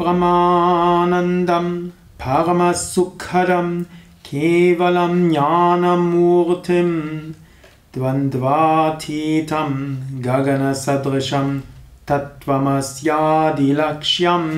परमानन्दं परमसुखदं केवलं ज्ञानमूर्तिं द्वन्द्वातीतं गगनसदृशं तत्त्वमस्यादिलक्ष्यम्।